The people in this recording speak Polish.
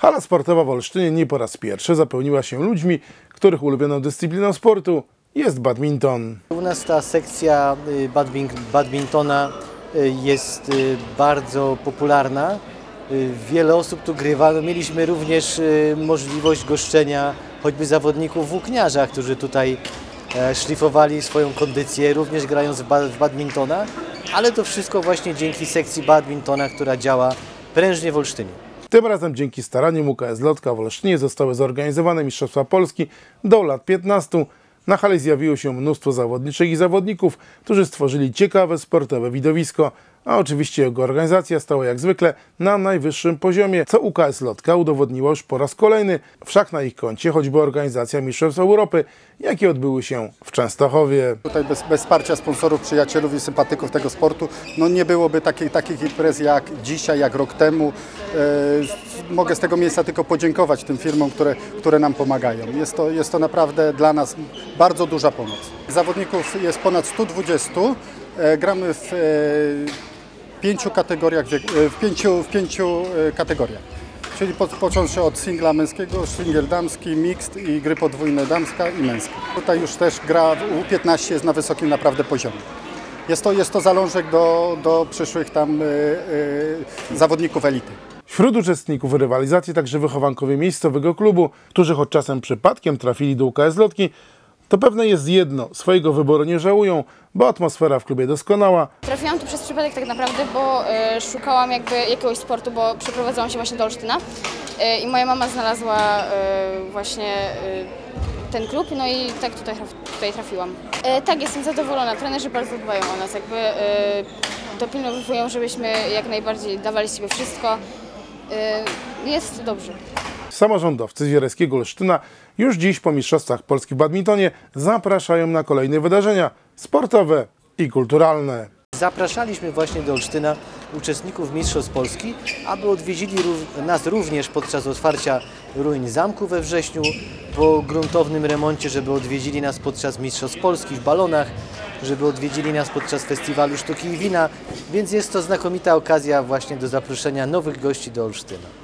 Hala sportowa w Olsztynie nie po raz pierwszy zapełniła się ludźmi, których ulubioną dyscypliną sportu jest badminton. U nas ta sekcja y, badmin- badmintona y, jest y, bardzo popularna. Wiele osób tu grywa. No, Mieliśmy również możliwość goszczenia choćby zawodników włókniarza, którzy tutaj e, szlifowali swoją kondycję, również grając w badmintona, ale to wszystko właśnie dzięki sekcji badmintona, która działa prężnie w Olsztynie. Tym razem dzięki staraniom UKS Lotka w Olsztynie zostały zorganizowane Mistrzostwa Polski do lat 15. Na hali zjawiło się mnóstwo zawodniczych i zawodników, którzy stworzyli ciekawe sportowe widowisko, a oczywiście jego organizacja stała jak zwykle na najwyższym poziomie, co UKS Lotka udowodniła już po raz kolejny, wszak na ich koncie choćby organizacja Mistrzostw Europy, jakie odbyły się w Częstochowie. Tutaj bez, bez wsparcia sponsorów, przyjacielów i sympatyków tego sportu no nie byłoby takiej, takich imprez jak dzisiaj, jak rok temu. E, mogę z tego miejsca tylko podziękować tym firmom, które, które nam pomagają. Jest to, jest to naprawdę dla nas bardzo duża pomoc. Zawodników jest ponad 120. E, gramy w e, pięciu kategoriach, e, w pięciu, w pięciu e, kategoriach. Czyli po, począwszy od singla męskiego, singiel damski, mixed i gry podwójne damska i męska. Tutaj już też gra w U15 jest na wysokim naprawdę poziomie. Jest to, jest to zalążek do, do przyszłych tam e, zawodników elity. Wśród uczestników rywalizacji także wychowankowie miejscowego klubu, którzy choć czasem przypadkiem trafili do UKS Lotki, to pewne jest jedno, swojego wyboru nie żałują, bo atmosfera w klubie doskonała, Trafiłam tu przez przypadek tak naprawdę, bo e, szukałam jakby jakiegoś sportu, bo przeprowadzałam się właśnie do Olsztyna e, i moja mama znalazła e, właśnie ten klub, no i tak tutaj, tutaj trafiłam. Tak, jestem zadowolona, trenerzy bardzo dbają o nas, jakby dopilnowują, żebyśmy jak najbardziej dawali z siebie wszystko. Jest dobrze. Samorządowcy z Jereskiego Olsztyna już dziś po Mistrzostwach Polski w badmintonie zapraszają na kolejne wydarzenia sportowe i kulturalne. Zapraszaliśmy właśnie do Olsztyna uczestników Mistrzostw Polski, aby odwiedzili nas również podczas otwarcia ruin zamku we wrześniu, po gruntownym remoncie, żeby odwiedzili nas podczas Mistrzostw Polski w balonach, żeby odwiedzili nas podczas festiwalu sztuki i wina, więc jest to znakomita okazja właśnie do zaproszenia nowych gości do Olsztyna.